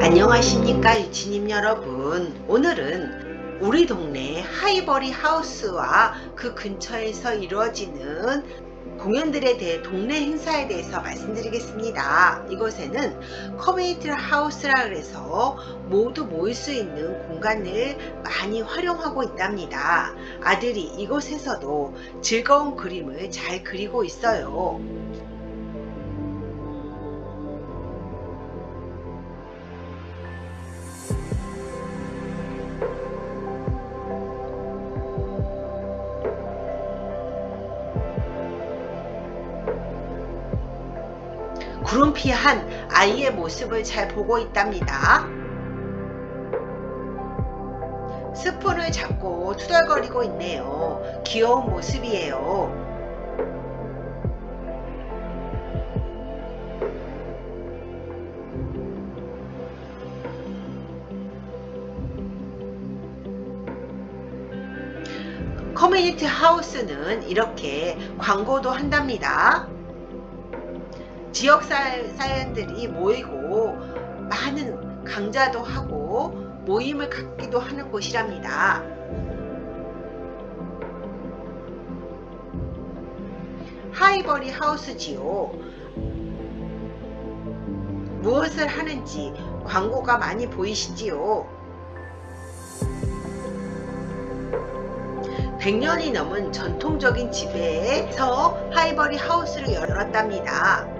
안녕하십니까 유치님 여러분. 오늘은 우리 동네 하이버리 하우스와 그 근처에서 이루어지는 공연들에 대해 동네 행사에 대해서 말씀드리겠습니다. 이곳에는 커뮤니티 하우스라 그래서 모두 모일 수 있는 공간을 많이 활용하고 있답니다. 아들이 이곳에서도 즐거운 그림을 잘 그리고 있어요 구름피한 아이의 모습을 잘 보고 있답니다. 스푼을 잡고 투덜거리고 있네요. 귀여운 모습이에요. 커뮤니티 하우스는 이렇게 광고도 한답니다. 지역 사연들이 모이고 많은 강좌도 하고 모임을 갖기도 하는 곳이랍니다. 하이버리 하우스지요. 무엇을 하는지 광고가 많이 보이시지요. 100년이 넘은 전통적인 집에서 하이버리 하우스를 열었답니다.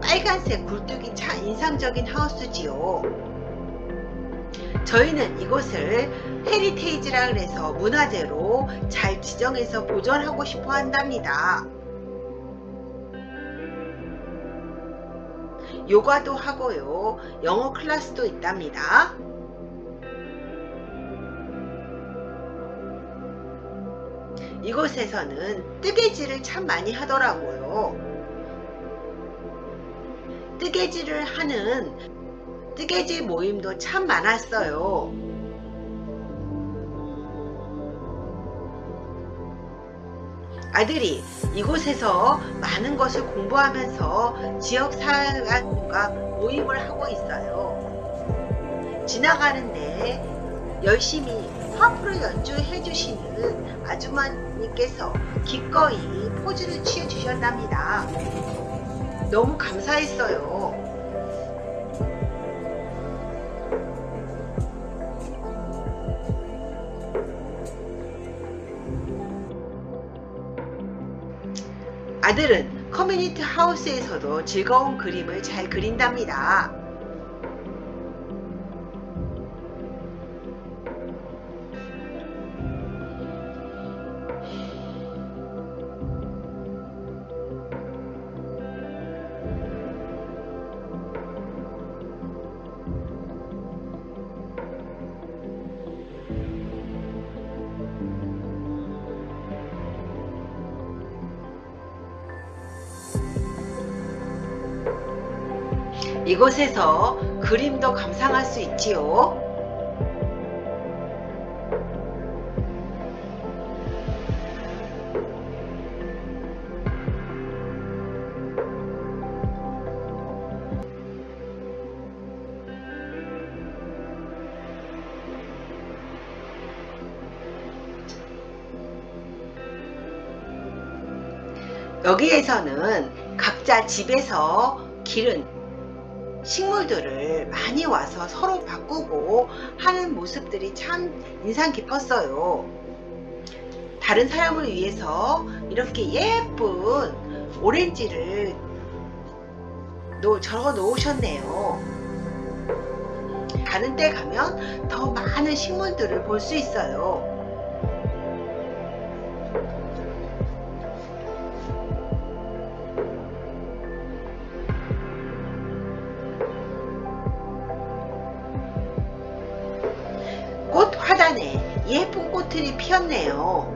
빨간색 굴뚝이 참 인상적인 하우스지요. 저희는 이곳을 헤리테이지라 그래서 문화재로 잘 지정해서 보존하고 싶어 한답니다. 요가도 하고요. 영어 클래스도 있답니다. 이곳에서는 뜨개질을 참 많이 하더라고요. 뜨개질을 하는 뜨개질 모임도 참 많았어요. 아들이 이곳에서 많은 것을 공부하면서 지역사회과 모임을 하고 있어요. 지나가는데 열심히 화프를 연주해 주시는 아주머니께서 기꺼이 포즈를 취해 주셨답니다. 너무 감사했어요. 아들은 커뮤니티 하우스에서도 즐거운 그림을 잘 그린답니다. 이곳에서 그림도 감상할 수 있지요. 여기에서는 각자 집에서 기른 식물들을 많이 와서 서로 바꾸고 하는 모습들이 참 인상 깊었어요. 다른 사람을 위해서 이렇게 예쁜 오렌지를 적어 놓으셨네요. 다른 때 가면 더 많은 식물들을 볼 수 있어요. 화단에 예쁜 꽃들이 피었네요.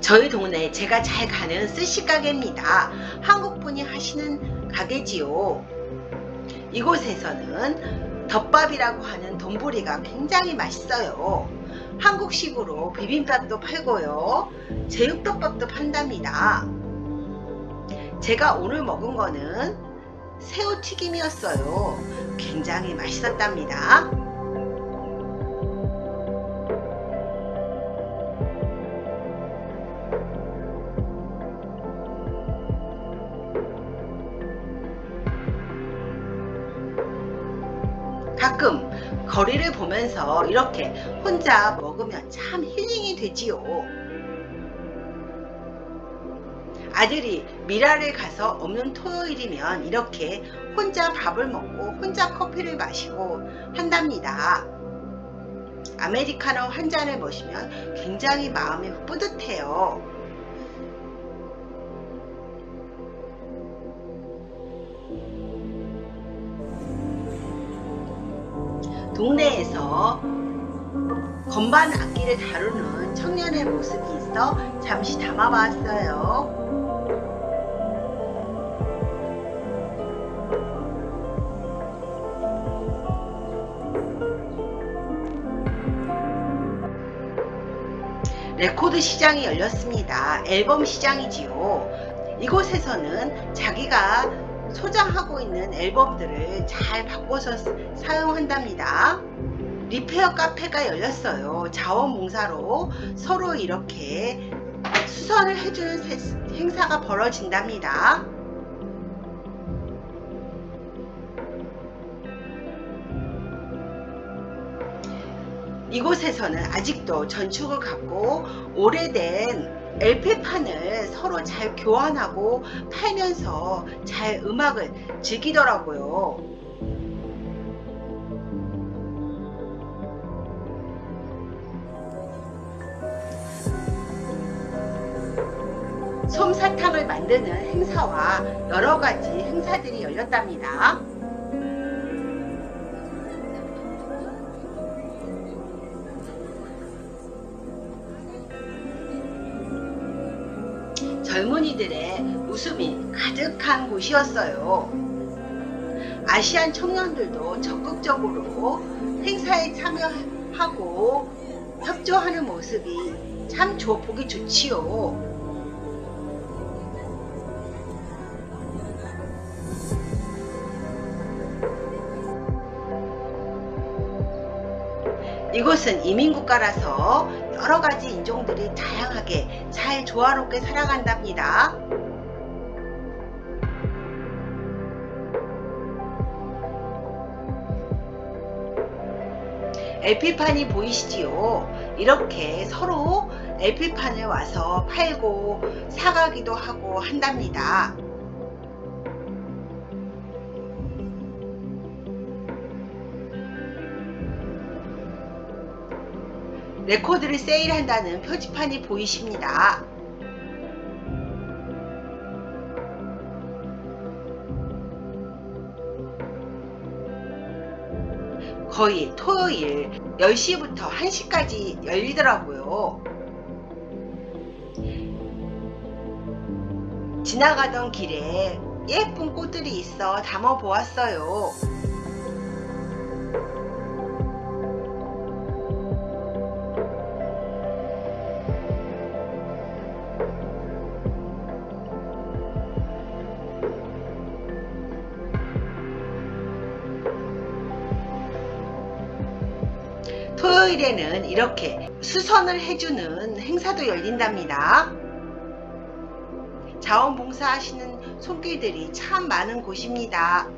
저희 동네 제가 잘 가는 스시 가게입니다. 한국분이 하시는 가게지요. 이곳에서는 덮밥이라고 하는 돈부리가 굉장히 맛있어요. 한국식으로 비빔밥도 팔고요. 제육덮밥도 판답니다. 제가 오늘 먹은 거는 새우튀김이었어요. 굉장히 맛있었답니다. 거리를 보면서 이렇게 혼자 먹으면 참 힐링이 되지요. 아들이 미라를 가서 없는 토요일이면 이렇게 혼자 밥을 먹고 혼자 커피를 마시고 한답니다. 아메리카노 한 잔을 마시면 굉장히 마음이 뿌듯해요. 동네에서 건반 악기를 다루는 청년의 모습이 있어 잠시 담아봤어요. 레코드 시장이 열렸습니다. 앨범 시장이지요. 이곳에서는 자기가 소장하고 있는 앨범들을 잘 바꿔서 사용한답니다. 리페어 카페가 열렸어요. 자원봉사로 서로 이렇게 수선을 해주는 행사가 벌어진답니다. 이곳에서는 아직도 전축을 갖고 오래된 LP판을 서로 잘 교환하고 팔면서 잘 음악을 즐기더라고요. 솜사탕을 만드는 행사와 여러 가지 행사들이 열렸답니다. 젊은이들의 웃음이 가득한 곳이었어요. 아시안 청년들도 적극적으로 행사에 참여하고 협조하는 모습이 참 좋, 보기 좋지요. 이곳은 이민국가라서 여러 가지 인종들이 다양하게 잘 조화롭게 살아간답니다. LP판이 보이시지요? 이렇게 서로 LP판을 와서 팔고 사가기도 하고 한답니다. 레코드를 세일한다는 표지판이 보이십니다. 거의 토요일 10시부터 1시까지 열리더라고요. 지나가던 길에 예쁜 꽃들이 있어 담아 보았어요. 토요일에는 이렇게 수선을 해주는 행사도 열린답니다. 자원봉사하시는 손길들이 참 많은 곳입니다.